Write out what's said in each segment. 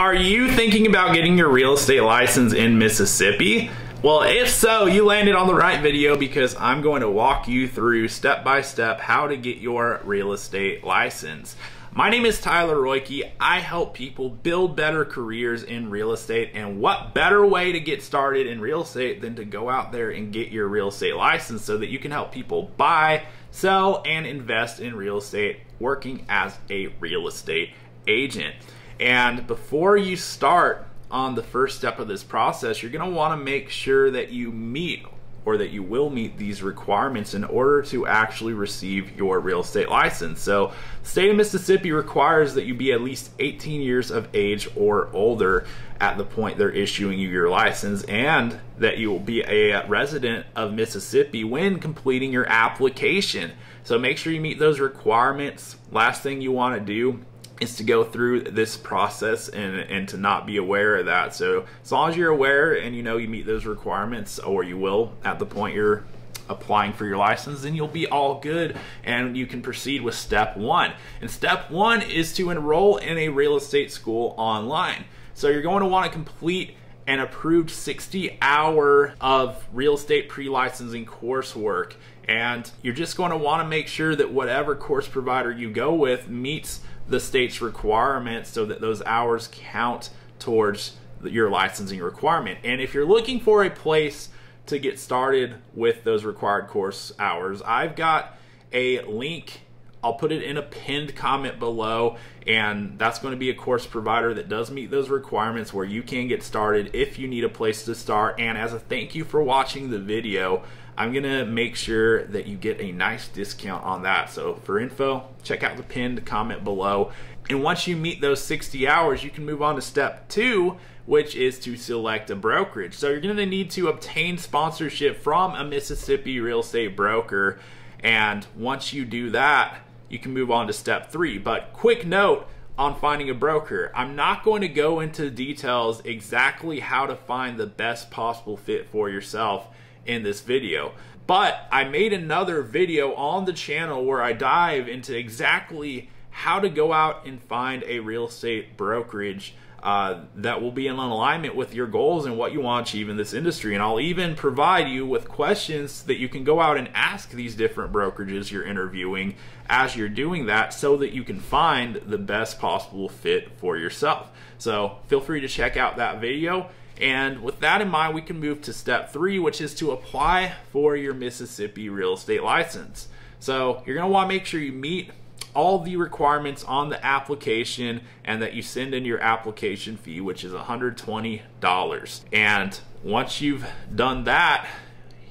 Are you thinking about getting your real estate license in Mississippi? Well, if so, you landed on the right video because I'm going to walk you through step by step how to get your real estate license. My name is Tyler Roicki. I help people build better careers in real estate, and what better way to get started in real estate than to go out there and get your real estate license so that you can help people buy, sell, and invest in real estate working as a real estate agent. And before you start on the first step of this process, you're going to want to make sure that you meet or that you will meet these requirements in order to actually receive your real estate license. So, state of Mississippi requires that you be at least 18 years of age or older at the point they're issuing you your license and that you will be a resident of Mississippi when completing your application. So, make sure you meet those requirements. Last thing you want to do is to go through this process and, and to not be aware of that. So as long as you're aware and you know you meet those requirements, or you will at the point you're applying for your license, then you'll be all good and you can proceed with step one. And step one is to enroll in a real estate school online. So you're going to want to complete an approved 60 hour of real estate pre-licensing coursework and you're just going to want to make sure that whatever course provider you go with meets the state's requirements so that those hours count towards your licensing requirement. And if you're looking for a place to get started with those required course hours, I've got a link. I'll put it in a pinned comment below, and that's going to be a course provider that does meet those requirements where you can get started if you need a place to start. And as a thank you for watching the video, I'm gonna make sure that you get a nice discount on that. So for info, check out the pinned comment below. And once you meet those 60 hours, you can move on to step two, which is to select a brokerage. So you're gonna need to obtain sponsorship from a Mississippi real estate broker. And once you do that, you can move on to step three. But quick note, on finding a broker. I'm not going to go into details exactly how to find the best possible fit for yourself in this video. But I made another video on the channel where I dive into exactly how to go out and find a real estate brokerage uh, that will be in alignment with your goals and what you want to achieve in this industry. And I'll even provide you with questions that you can go out and ask these different brokerages you're interviewing as you're doing that so that you can find the best possible fit for yourself. So feel free to check out that video. And with that in mind, we can move to step three, which is to apply for your Mississippi real estate license. So you're want to make sure you meet all the requirements on the application and that you send in your application fee, which is $120. And once you've done that,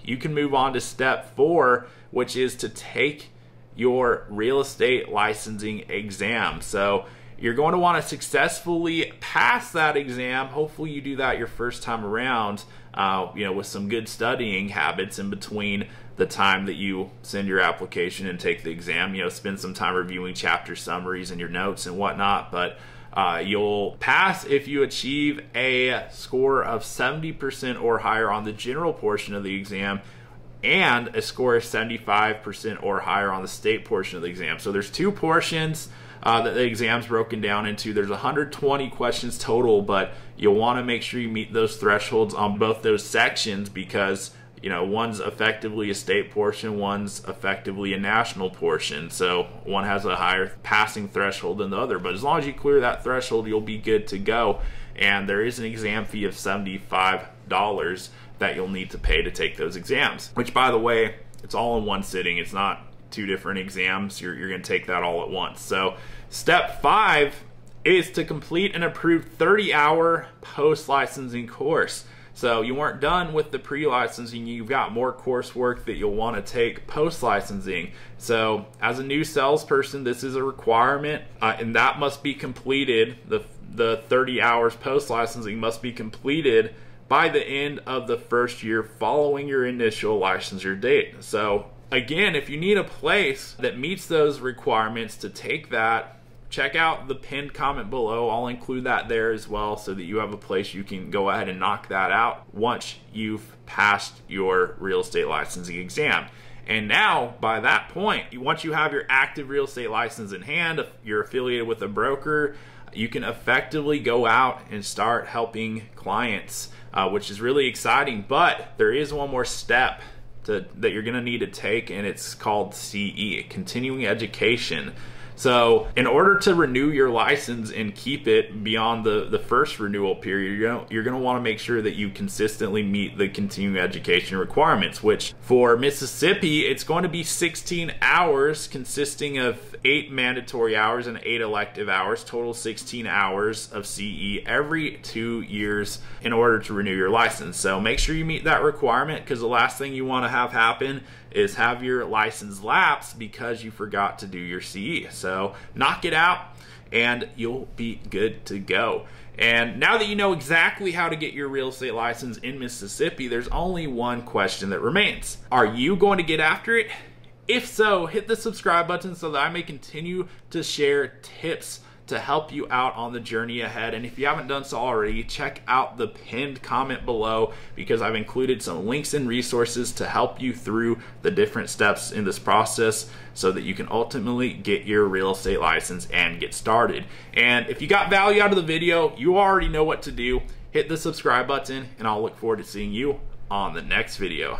you can move on to step four, which is to take your real estate licensing exam. So you're going to want to successfully pass that exam. Hopefully, you do that your first time around, uh, you know, with some good studying habits in between the time that you send your application and take the exam. You know, spend some time reviewing chapter summaries and your notes and whatnot. But uh, you'll pass if you achieve a score of 70% or higher on the general portion of the exam and a score of 75% or higher on the state portion of the exam. So there's two portions uh, that the exam's broken down into. There's 120 questions total, but you'll want to make sure you meet those thresholds on both those sections because you know one's effectively a state portion, one's effectively a national portion. So one has a higher passing threshold than the other. But as long as you clear that threshold, you'll be good to go. And there is an exam fee of $75 that you'll need to pay to take those exams. Which, by the way, it's all in one sitting. It's not two different exams. You're, you're going to take that all at once. So, step five is to complete an approved 30 hour post licensing course. So, you weren't done with the pre licensing, you've got more coursework that you'll want to take post licensing. So, as a new salesperson, this is a requirement, uh, and that must be completed. The, the 30 hours post licensing must be completed by the end of the first year following your initial licensure date. So, again, if you need a place that meets those requirements to take that, check out the pinned comment below. I'll include that there as well so that you have a place you can go ahead and knock that out once you've passed your real estate licensing exam. And now, by that point, once you have your active real estate license in hand, if you're affiliated with a broker, you can effectively go out and start helping clients, uh, which is really exciting. But there is one more step to, that you're going to need to take, and it's called CE, continuing education. So, in order to renew your license and keep it beyond the, the first renewal period, you're gonna, you're gonna want to make sure that you consistently meet the continuing education requirements, which for Mississippi, it's going to be 16 hours consisting of eight mandatory hours and eight elective hours, total 16 hours of CE every two years in order to renew your license. So, make sure you meet that requirement because the last thing you want to have happen is have your license lapse because you forgot to do your CE. So knock it out and you'll be good to go. And now that you know exactly how to get your real estate license in Mississippi, there's only one question that remains. Are you going to get after it? If so, hit the subscribe button so that I may continue to share tips to help you out on the journey ahead. And if you haven't done so already, check out the pinned comment below because I've included some links and resources to help you through the different steps in this process so that you can ultimately get your real estate license and get started. And if you got value out of the video, you already know what to do. Hit the subscribe button and I'll look forward to seeing you on the next video.